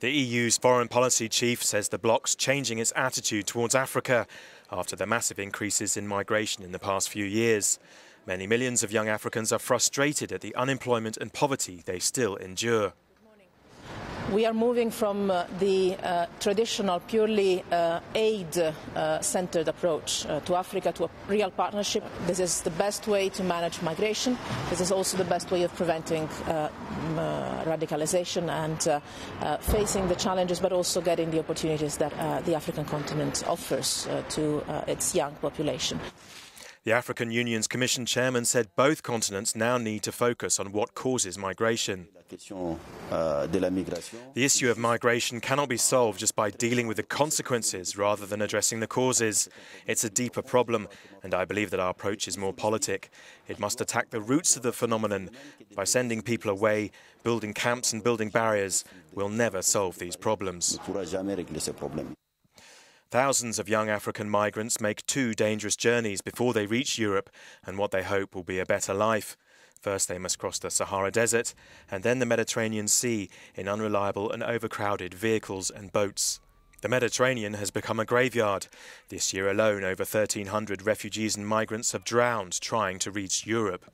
The EU's foreign policy chief says the bloc's changing its attitude towards Africa after the massive increases in migration in the past few years. Many millions of young Africans are frustrated at the unemployment and poverty they still endure. We are moving from uh, the uh, traditional, purely uh, aid uh, centered approach uh, to Africa to a real partnership. This is the best way to manage migration. This is also the best way of preventing uh, radicalization and facing the challenges, but also getting the opportunities that the African continent offers to its young population. The African Union's Commission chairman said both continents now need to focus on what causes migration. The issue of migration cannot be solved just by dealing with the consequences rather than addressing the causes. It's a deeper problem, and I believe that our approach is more politic. It must attack the roots of the phenomenon. By sending people away, building camps and building barriers, we'll never solve these problems. Thousands of young African migrants make two dangerous journeys before they reach Europe and what they hope will be a better life. First, they must cross the Sahara Desert and then the Mediterranean Sea in unreliable and overcrowded vehicles and boats. The Mediterranean has become a graveyard. This year alone, over 1,300 refugees and migrants have drowned trying to reach Europe.